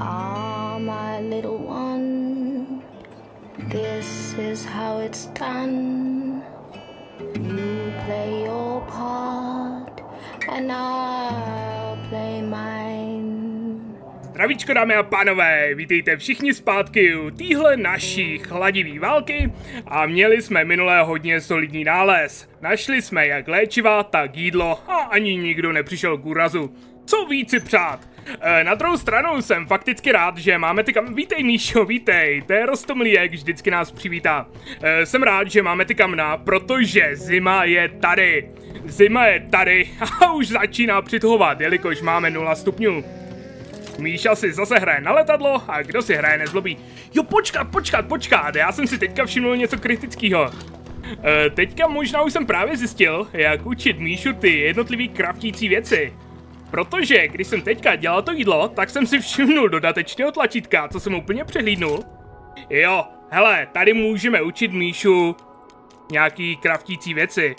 Ah, my little one, this is how it's done. You play your part, and I'll play mine. Zdravíčko dámy a pánové, vítejte všichni zpátky u téhle naší chladivý války a měli jsme minulé hodně solidní nález. Našli jsme jak léčiva, tak jídlo a ani nikdo nepřišel k úrazu. Co víc si přát? E, na druhou stranu jsem fakticky rád, že máme ty kam... Vítej Míšo, vítej, to je Rostomlý, jak vždycky nás přivítá. E, jsem rád, že máme ty kamna, protože zima je tady. Zima je tady a už začíná přituhovat, jelikož máme 0 stupňů. Míša si zase hraje na letadlo a kdo si hraje nezlobí. Jo, počkat, počkat, počkat, já jsem si teďka všiml něco kritického. E, teďka možná už jsem právě zjistil, jak učit Míšu ty jednotlivý kraftící věci. Protože když jsem teďka dělal to jídlo, tak jsem si všimnul dodatečného tlačítka, co jsem úplně přehlídnul. Jo, hele, tady můžeme učit Míšu nějaký kraftící věci.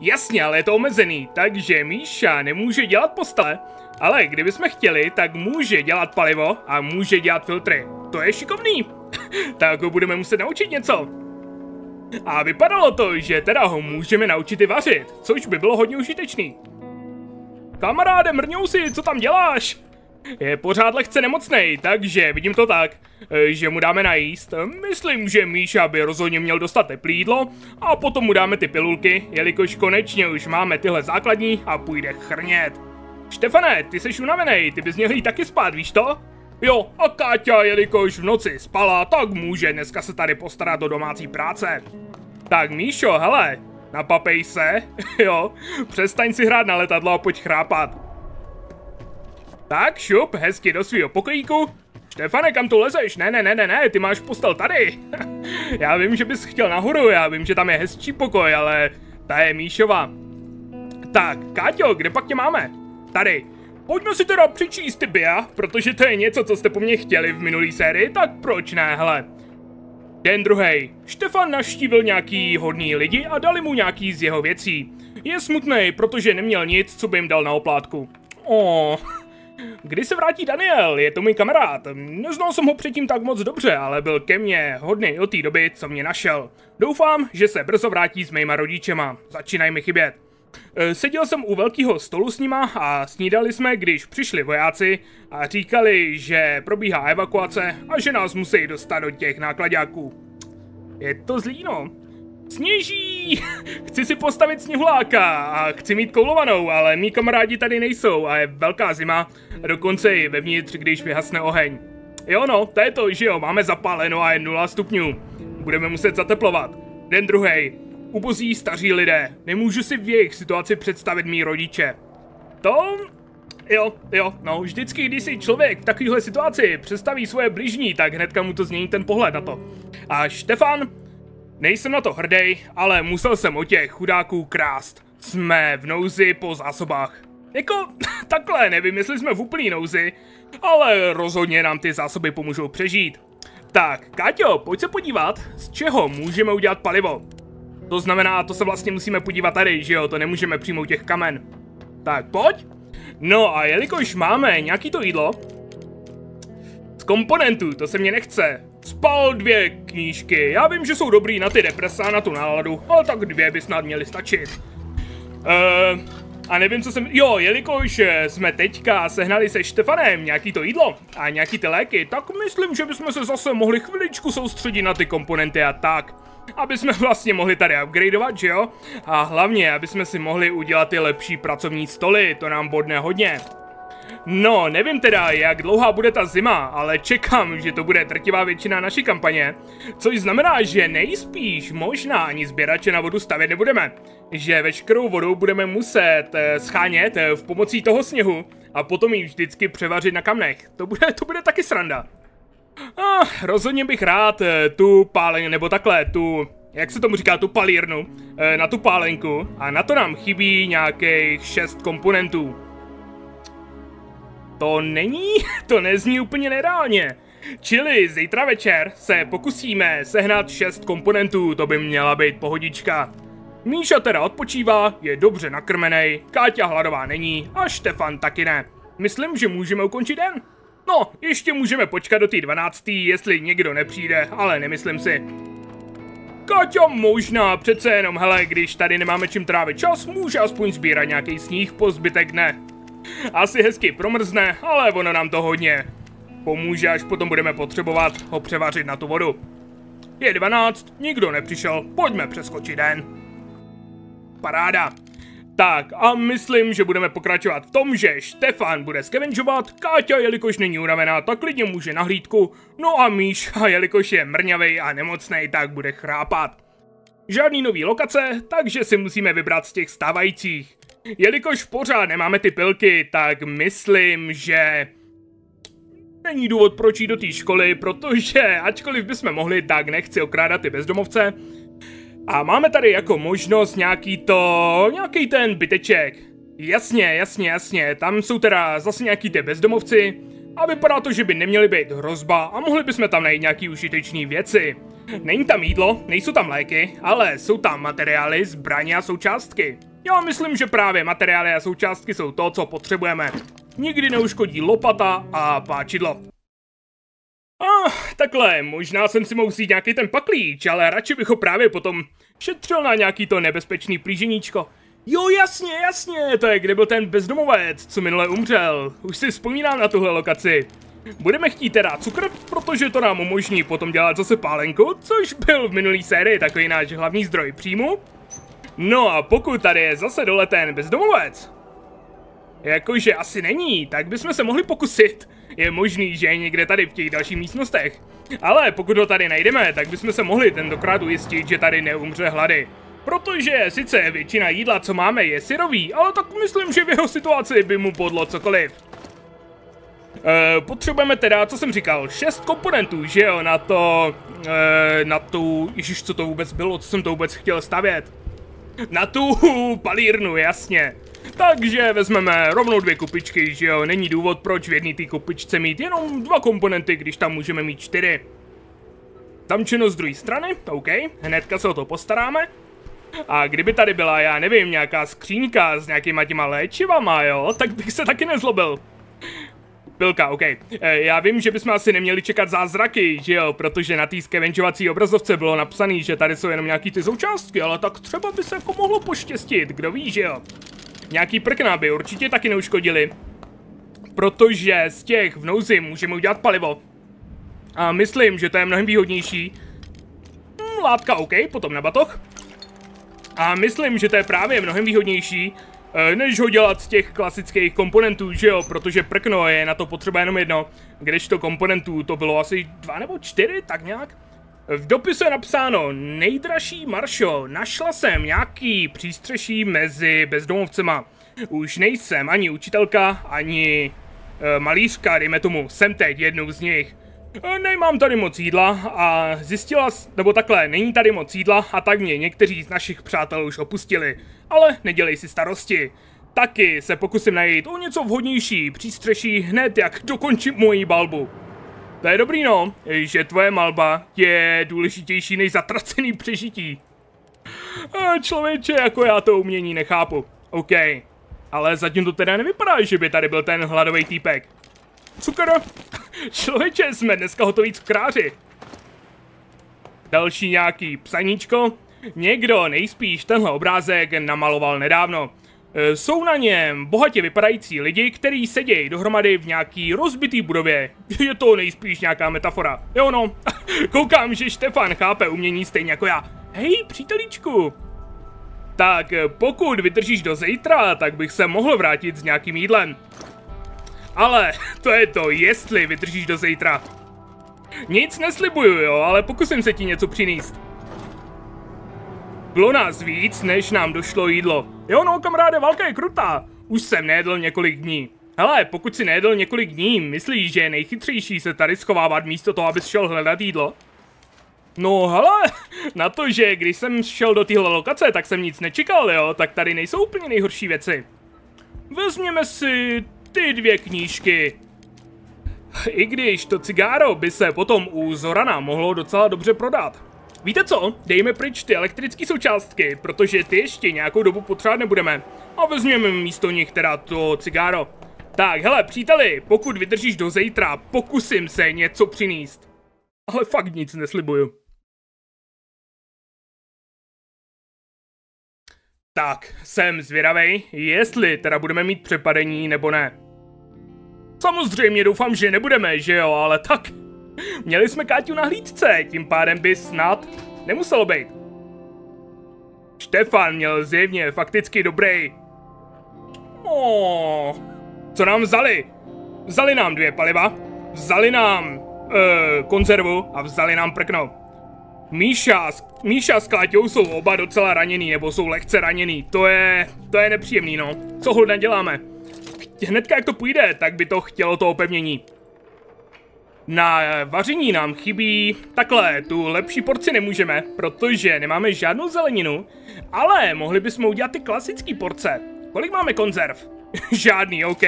Jasně, ale je to omezený, takže Míša nemůže dělat postele, ale kdybychom chtěli, tak může dělat palivo a může dělat filtry. To je šikovný. tak ho budeme muset naučit něco. A vypadalo to, že teda ho můžeme naučit i vařit, což by bylo hodně užitečný. Kamaráde, mrňousi, co tam děláš? Je pořád lehce nemocnej, takže vidím to tak, e, že mu dáme najíst. Myslím, že Míša by rozhodně měl dostat teplý jídlo a potom mu dáme ty pilulky, jelikož konečně už máme tyhle základní a půjde chrnět. Štefane, ty jsi unavený, ty bys měl jít taky spát, víš to? Jo, a Káťa, jelikož v noci spala, tak může dneska se tady postarat do domácí práce. Tak Míšo, hele, napapej se, jo, přestaň si hrát na letadlo a pojď chrápat. Tak, šup, hezky do svého pokojíku. Štefane, kam tu lezeš? Ne, ne, ne, ne, ne, ty máš postel tady. já vím, že bys chtěl nahoru, já vím, že tam je hezčí pokoj, ale ta je Míšova. Tak, Káťo, kde pak tě máme? Tady. Pojďme si teda přičíst ty bia, protože to je něco, co jste po mně chtěli v minulý sérii, tak proč ne, hele. Den druhý. Štefan naštívil nějaký hodný lidi a dali mu nějaký z jeho věcí. Je smutný, protože neměl nic, co by jim dal na oplátku. Oh. Kdy se vrátí Daniel? Je to můj kamarád. Neznal jsem ho předtím tak moc dobře, ale byl ke mně hodný od té doby, co mě našel. Doufám, že se brzo vrátí s mýma rodičema. Začínají mi chybět. E, seděl jsem u velkého stolu s nima a snídali jsme, když přišli vojáci a říkali, že probíhá evakuace a že nás musí dostat do těch nákladáků. Je to zlý, no. Sněží! Chci si postavit sněhuláka a chci mít koulovanou, ale mý kamarádi tady nejsou a je velká zima, dokonce i vevnitř, když vyhasne oheň. Jo no, to je to, že jo, máme zapáleno a je 0 stupňů. Budeme muset zateplovat. Den druhý. Ubozí staří lidé. Nemůžu si v jejich situaci představit mý rodiče. To... Jo, jo, no, vždycky, když si člověk v takovéhle situaci představí svoje bližní, tak hnedka mu to změní ten pohled na to. A Štefan, Nejsem na to hrdý, ale musel jsem o těch chudáků krást. Jsme v nouzi po zásobách. Jako, takhle, nevím, jestli jsme v úplný nouzi, ale rozhodně nám ty zásoby pomůžou přežít. Tak, Káťo, pojď se podívat, z čeho můžeme udělat palivo. To znamená, to se vlastně musíme podívat tady, že jo, to nemůžeme přijmout těch kamen. Tak, pojď. No a jelikož máme nějaký to jídlo, z komponentů, to se mě nechce. Spal dvě knížky. Já vím, že jsou dobrý na ty deprese a na tu náladu, ale tak dvě by snad měly stačit. Uh, a nevím, co jsem... Jo, jelikož jsme teďka sehnali se Štefanem nějaký to jídlo a nějaký ty léky, tak myslím, že bychom se zase mohli chviličku soustředit na ty komponenty a tak. Aby jsme vlastně mohli tady upgradeovat, že jo? A hlavně, aby jsme si mohli udělat ty lepší pracovní stoly, to nám bodne hodně. No, nevím teda, jak dlouhá bude ta zima, ale čekám, že to bude drtivá většina naší kampaně. Což znamená, že nejspíš možná ani sběrače na vodu stavět nebudeme. Že veškerou vodu budeme muset eh, schánět eh, v pomocí toho sněhu a potom ji vždycky převařit na kamnech. To bude, to bude taky sranda. Ah, rozhodně bych rád eh, tu pálen, nebo takhle, tu, jak se tomu říká, tu palírnu, na tu pálenku a na to nám chybí nějakých šest komponentů. To není, to nezní úplně nereálně. Čili zítra večer se pokusíme sehnat šest komponentů, to by měla být pohodička. Míša teda odpočívá, je dobře nakrmenej, Káťa hladová není a Štefan taky ne. Myslím, že můžeme ukončit den. No, ještě můžeme počkat do té 12. jestli někdo nepřijde, ale nemyslím si. Kaťa možná, přece jenom, hele, když tady nemáme čím trávit čas, může aspoň sbírat nějaký sníh po zbytek dne. Asi hezky promrzne, ale ono nám to hodně pomůže, až potom budeme potřebovat ho převařit na tu vodu. Je 12, nikdo nepřišel, pojďme přeskočit den. Paráda. Tak a myslím, že budeme pokračovat v tom, že Štefan bude skevenžovat, Káťa, jelikož není unavená, tak klidně může na hlídku, no a Míša, jelikož je mrňavej a nemocnej, tak bude chrápat. Žádný nový lokace, takže si musíme vybrat z těch stávajících. Jelikož pořád nemáme ty pilky, tak myslím, že Není důvod proč jít do té školy, protože ačkoliv bychom mohli, tak nechci okrádat ty bezdomovce. A máme tady jako možnost nějaký to, nějaký ten byteček. Jasně, jasně, jasně, tam jsou teda zase nějaký ty bezdomovci. A vypadá to, že by neměly být hrozba a mohli bychom tam najít nějaký užitečný věci. Není tam jídlo, nejsou tam léky, ale jsou tam materiály, zbraně a součástky. Já myslím, že právě materiály a součástky jsou to, co potřebujeme nikdy neuškodí lopata a páčidlo. Ah, takhle, možná jsem si mohl vzít nějaký ten paklíč, ale radši bych ho právě potom šetřil na nějaký to nebezpečný plíženíčko. Jo, jasně, jasně, to je kde byl ten bezdomovec, co minule umřel. Už si vzpomínám na tuhle lokaci. Budeme chtít teda cukr, protože to nám umožní potom dělat zase pálenku, což byl v minulý sérii takový náš hlavní zdroj příjmu. No a pokud tady je zase dole ten bezdomovec, Jakože asi není, tak bychom se mohli pokusit. Je možný, že je někde tady v těch dalších místnostech. Ale pokud ho tady najdeme, tak bychom se mohli tentokrát ujistit, že tady neumře hlady. Protože sice většina jídla, co máme, je syrový, ale tak myslím, že v jeho situaci by mu podlo cokoliv. E, potřebujeme teda, co jsem říkal, šest komponentů, že jo, na to, e, na tu, ježiš, co to vůbec bylo, co jsem to vůbec chtěl stavět. Na tu palírnu, jasně. Takže vezmeme rovnou dvě kupičky, že jo, není důvod proč v jedné té kupičce mít jenom dva komponenty, když tam můžeme mít čtyři. Tamčeno z druhé strany, OK, hnedka se o to postaráme. A kdyby tady byla, já nevím, nějaká skřínka s nějakýma těma léčivama, jo, tak bych se taky nezlobil. Pilka, OK. E, já vím, že bychom asi neměli čekat zázraky, že jo, protože na té skevenčovací obrazovce bylo napsané, že tady jsou jenom nějaký ty součástky, ale tak třeba by se jako mohlo poštěstit, kdo ví, že jo. Nějaký prkna by určitě taky neuškodili. Protože z těch v nouzi můžeme udělat palivo. A myslím, že to je mnohem výhodnější. Hm, látka OK, potom na batoh. A myslím, že to je právě mnohem výhodnější, eh, než ho dělat z těch klasických komponentů, že jo, protože prkno je na to potřeba jenom jedno, kdežto komponentů to bylo asi dva nebo čtyři, tak nějak. V dopise je napsáno, nejdražší Maršo, našla jsem nějaký přístřeší mezi bezdomovcema. Už nejsem ani učitelka, ani e, malířka, dejme tomu, jsem teď jednou z nich. E, nemám tady moc jídla a zjistila, nebo takhle, není tady moc jídla a tak mě někteří z našich přátel už opustili. Ale nedělej si starosti. Taky se pokusím najít o něco vhodnější přístřeší hned jak dokončím moji balbu. To je dobrý no, že tvoje malba je důležitější než zatracený přežití. A člověče, jako já to umění nechápu. OK, ale zatím to teda nevypadá, že by tady byl ten hladový týpek. Cukr! Člověče, jsme dneska hotoví cukráři. Další nějaký psaníčko. Někdo nejspíš tenhle obrázek namaloval nedávno. E, jsou na něm bohatě vypadající lidi, kteří sedějí dohromady v nějaký rozbitý budově. Je to nejspíš nějaká metafora. Jo no, koukám, že Štefan chápe umění stejně jako já. Hej, přítelíčku. Tak pokud vydržíš do zítra, tak bych se mohl vrátit s nějakým jídlem. Ale to je to, jestli vydržíš do zítra. Nic neslibuju, jo, ale pokusím se ti něco přinést. Bylo nás víc, než nám došlo jídlo. Jo no, kamaráde, válka je krutá. Už jsem nejedl několik dní. Hele, pokud si nejedl několik dní, myslíš, že je nejchytřejší se tady schovávat místo toho, abys šel hledat jídlo? No hele, na to, že když jsem šel do téhle lokace, tak jsem nic nečekal, jo, tak tady nejsou úplně nejhorší věci. Vezměme si ty dvě knížky. I když to cigáro by se potom u Zorana mohlo docela dobře prodat. Víte co? Dejme pryč ty elektrické součástky, protože ty ještě nějakou dobu potřebovat nebudeme. A vezměme místo nich teda to cigáro. Tak, hele, příteli, pokud vydržíš do zítra, pokusím se něco přinést. Ale fakt nic neslibuju. Tak, jsem zvědavej, jestli teda budeme mít přepadení nebo ne. Samozřejmě doufám, že nebudeme, že jo, ale tak. Měli jsme Káťu na hlídce, tím pádem by snad nemuselo být. Štefan měl zjevně fakticky dobrý. Oh, co nám vzali? Vzali nám dvě paliva, vzali nám uh, konzervu a vzali nám prkno. Míša, Míša s Kláťou jsou oba docela raněný, nebo jsou lehce raněný. To je, to je nepříjemný, no. Co hodně děláme? Hnedka jak to půjde, tak by to chtělo to opevnění. Na vaření nám chybí takhle, tu lepší porci nemůžeme, protože nemáme žádnou zeleninu, ale mohli bychom udělat ty klasické porce. Kolik máme konzerv? Žádný, OK.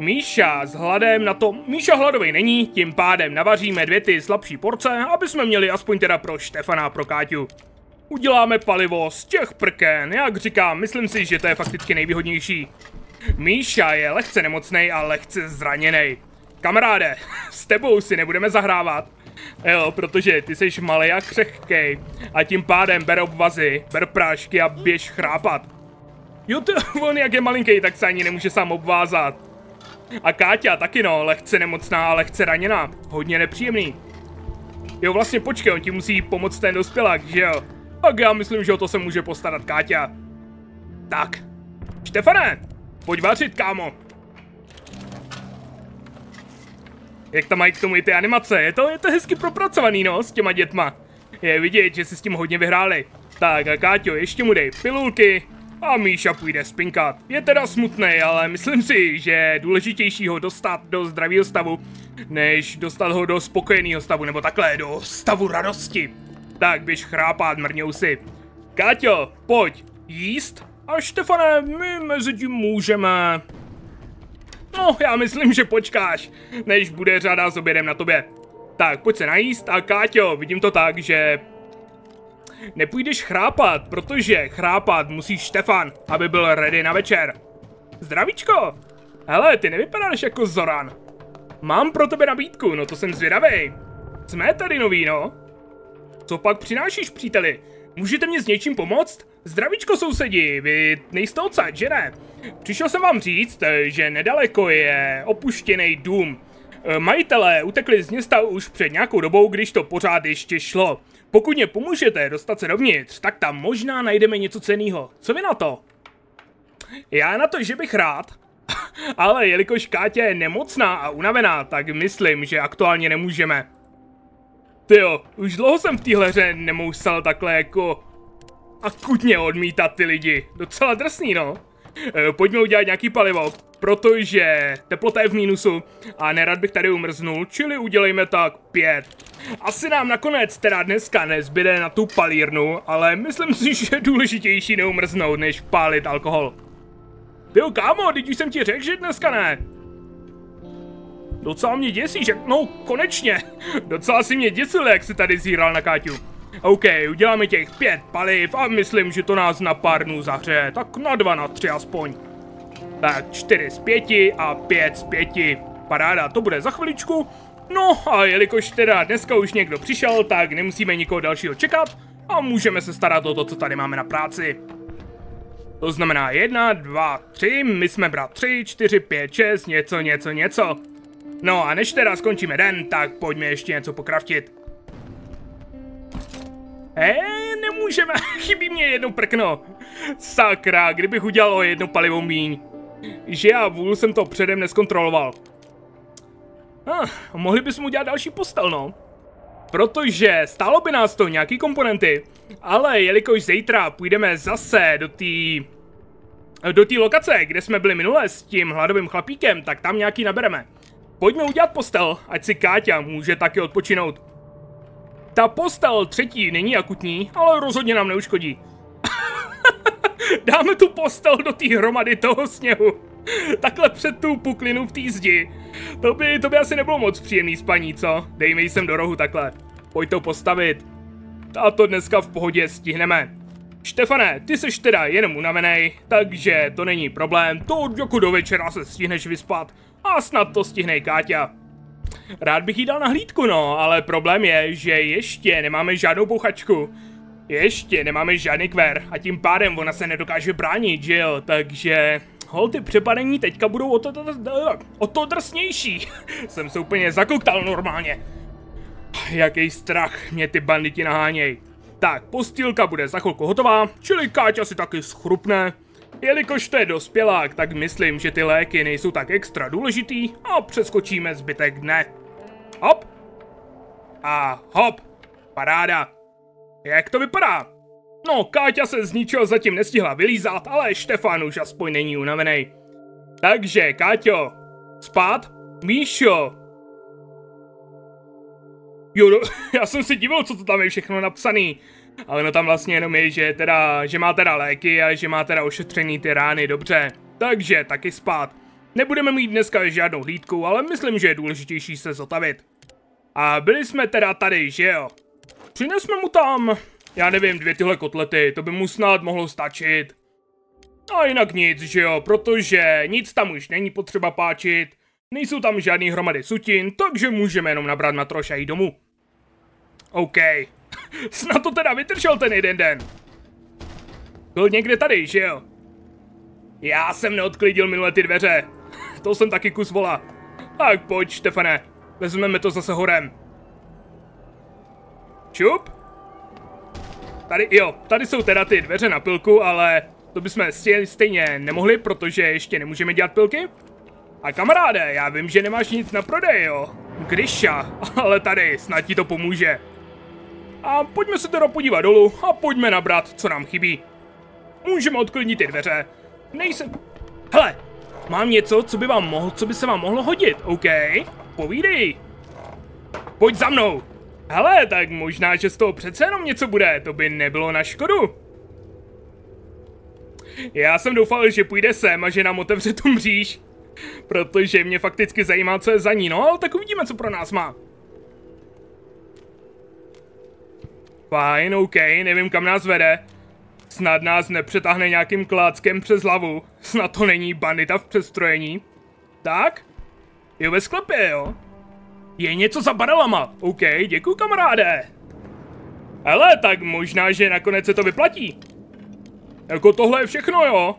Míša s hladem na to, Míša hladový není, tím pádem navaříme dvě ty slabší porce, aby jsme měli aspoň teda pro Štefana a pro Káťu. Uděláme palivo z těch prken, jak říkám, myslím si, že to je fakticky nejvýhodnější. Míša je lehce nemocný a lehce zraněný. Kamaráde, s tebou si nebudeme zahrávat. Jo, protože ty jsi malý a křehkej. A tím pádem ber obvazy, ber prášky a běž chrápat. Jo, to, on jak je malinký, tak se ani nemůže sám obvázat. A Káťa taky no, lehce nemocná a lehce raněná. Hodně nepříjemný. Jo, vlastně počkej, on ti musí pomoct ten dospělák, že jo? Tak já myslím, že o to se může postarat Káťa. Tak. Štefane, pojď vařit, kámo. Jak tam mají k tomu i ty animace, je to, je to hezky propracovaný, no, s těma dětma. Je vidět, že si s tím hodně vyhráli. Tak a Káťo, ještě mu dej pilulky a Míša půjde spinkat. Je teda smutný, ale myslím si, že je důležitější ho dostat do zdravého stavu, než dostat ho do spokojeného stavu, nebo takhle, do stavu radosti. Tak běž chrápat, mrňousy. Káťo, pojď, jíst? A Štefane, my mezi tím můžeme... No, já myslím, že počkáš, než bude řada s obědem na tobě. Tak, pojď se najíst a Káťo, vidím to tak, že nepůjdeš chrápat, protože chrápat musí Štefan, aby byl ready na večer. Zdravíčko! Hele, ty nevypadáš jako Zoran. Mám pro tebe nabídku, no to jsem zvědavej. Jsme tady noví, no. Co pak přinášíš, příteli? Můžete mě s něčím pomoct? Zdravíčko sousedi, vy nejste odsaď, že ne? Přišel jsem vám říct, že nedaleko je opuštěný dům. Majitelé utekli z města už před nějakou dobou, když to pořád ještě šlo. Pokud mě pomůžete dostat se dovnitř, tak tam možná najdeme něco cenného. Co vy na to? Já na to, že bych rád, ale jelikož Kátě je nemocná a unavená, tak myslím, že aktuálně nemůžeme. Tyjo, už dlouho jsem v téhle hře nemusel takhle jako akutně odmítat ty lidi. Docela drsný, no. E, pojďme udělat nějaký palivo, protože teplota je v mínusu a nerad bych tady umrznul, čili udělejme tak pět. Asi nám nakonec teda dneska nezbyde na tu palírnu, ale myslím si, že je důležitější neumrznout, než pálit alkohol. Jo, kámo, teď už jsem ti řekl, že dneska ne. Docela mě děsí, že... No, konečně. Docela si mě děsil, jak se tady zíral na Káťu. OK, uděláme těch pět paliv a myslím, že to nás na pár dnů zahřeje. Tak na dva, na tři aspoň. Tak čtyři z pěti a pět z pěti. Paráda, to bude za chviličku. No a jelikož teda dneska už někdo přišel, tak nemusíme nikoho dalšího čekat a můžeme se starat o to, co tady máme na práci. To znamená jedna, dva, tři, my jsme bratři, čtyři, pět, šest, něco, něco, něco. No a než teda skončíme den, tak pojďme ještě něco pokraftit. Eee, nemůžeme, chybí mě jedno prkno. Sakra, kdybych udělal o jedno palivo míň. Že já vůl jsem to předem neskontroloval. Ah, mohli bychom udělat další postel, no. Protože stálo by nás to nějaký komponenty, ale jelikož zítra půjdeme zase do té do té lokace, kde jsme byli minule s tím hladovým chlapíkem, tak tam nějaký nabereme. Pojďme udělat postel, ať si Káťa může taky odpočinout. Ta postel třetí není akutní, ale rozhodně nám neuškodí. Dáme tu postel do té hromady toho sněhu. Takhle před tu puklinu v té zdi. To by, to by asi nebylo moc příjemný spaní, co? Dej mi sem do rohu takhle. Pojď to postavit. A to dneska v pohodě stihneme. Štefane, ty seš teda jenom unavený, takže to není problém, to jako do večera se stihneš vyspat a snad to stihne Káťa. Rád bych jí dal na hlídku, no, ale problém je, že ještě nemáme žádnou bouchačku. Ještě nemáme žádný kver a tím pádem ona se nedokáže bránit, že jo, takže... Hol, ty přepadení teďka budou o to, o to drsnější. Jsem se úplně zakoktal normálně. Jaký strach mě ty banditi naháněj. Tak, postýlka bude za chvilku hotová, čili Káťa si taky schrupne. Jelikož to je dospělák, tak myslím, že ty léky nejsou tak extra důležitý a přeskočíme zbytek dne. Hop! A hop! Paráda! Jak to vypadá? No, Káťa se z ničeho zatím nestihla vylízat, ale Štefan už aspoň není unavený. Takže, Káťo, spát? Míšo, Jo, no, já jsem si divil, co to tam je všechno napsaný. Ale no tam vlastně jenom je, že teda, že má teda léky a že má teda ošetřený ty rány, dobře. Takže taky spát. Nebudeme mít dneska žádnou hlídku, ale myslím, že je důležitější se zotavit. A byli jsme teda tady, že jo? Přinesme mu tam, já nevím, dvě tyhle kotlety, to by mu snad mohlo stačit. A jinak nic, že jo, protože nic tam už není potřeba páčit. Nejsou tam žádný hromady sutin, takže můžeme jenom nabrat na troš a jít domů. OK. Snad to teda vytržel ten jeden den. Byl někde tady, že jo? Já jsem neodklidil minule ty dveře. To jsem taky kus vola. Tak pojď, Štefane. Vezmeme to zase horem. Čup? Tady, jo, tady jsou teda ty dveře na pilku, ale to bychom stejně nemohli, protože ještě nemůžeme dělat pilky. A kamaráde, já vím, že nemáš nic na prodej, jo? Gryša, ale tady, snad ti to pomůže. A pojďme se teda podívat dolů a pojďme nabrat, co nám chybí. Můžeme odklidnit ty dveře. Nejsem... Hele, mám něco, co by vám mohl, co by se vám mohlo hodit, OK? Povídej. Pojď za mnou. Hele, tak možná, že z toho přece jenom něco bude, to by nebylo na škodu. Já jsem doufal, že půjde sem a že nám otevře tu mříž. Protože mě fakticky zajímá, co je za ní, no ale tak uvidíme, co pro nás má. Fajn, OK, nevím kam nás vede. Snad nás nepřetáhne nějakým kláckem přes hlavu. Snad to není bandita v přestrojení. Tak? Je ve sklepě, jo? Je něco za barelama. OK, děkuji kamaráde. Hele, tak možná, že nakonec se to vyplatí. Jako tohle je všechno, jo?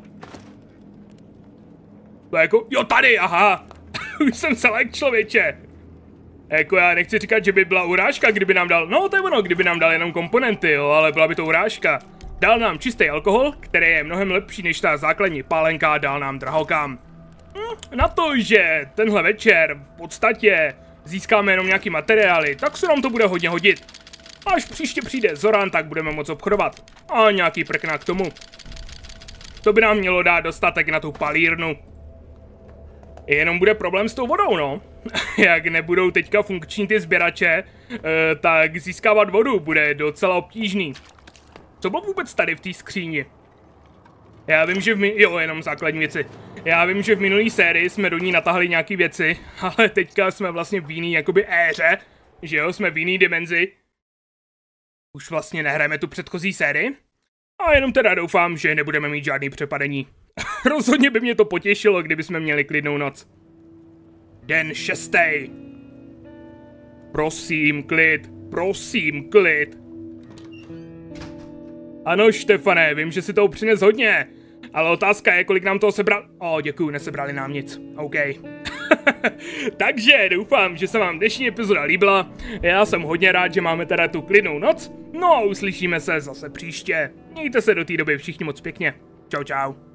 To jako, jo tady, aha. Už jsem se like člověče. Jako já nechci říkat, že by byla urážka, kdyby nám dal, no to je ono, kdyby nám dal jenom komponenty, jo, ale byla by to urážka. Dal nám čistý alkohol, který je mnohem lepší než ta základní pálenka, dal nám drahokam. Hm, na to, že tenhle večer v podstatě získáme jenom nějaký materiály, tak se nám to bude hodně hodit. Až příště přijde Zoran, tak budeme moc obchodovat. A nějaký prkna k tomu. To by nám mělo dát dostatek na tu palírnu. Jenom bude problém s tou vodou, no. Jak nebudou teďka funkční ty sběrače, eh, tak získávat vodu bude docela obtížný. Co bylo vůbec tady v té skříni? Já vím, že v mi... Jo, jenom základní věci. Já vím, že v minulý sérii jsme do ní natahli nějaký věci, ale teďka jsme vlastně v jiný jakoby éře, že jo, jsme v jiný dimenzi. Už vlastně nehrajeme tu předchozí sérii. A jenom teda doufám, že nebudeme mít žádný přepadení. Rozhodně by mě to potěšilo, kdyby jsme měli klidnou noc. Den šestý. Prosím, klid. Prosím, klid. Ano, Štefane, vím, že si toho přines hodně. Ale otázka je, kolik nám toho sebral... O, oh, děkuju, nesebrali nám nic. OK. Takže doufám, že se vám dnešní epizoda líbila. Já jsem hodně rád, že máme teda tu klidnou noc. No a uslyšíme se zase příště. Mějte se do té doby všichni moc pěkně. Čau čau.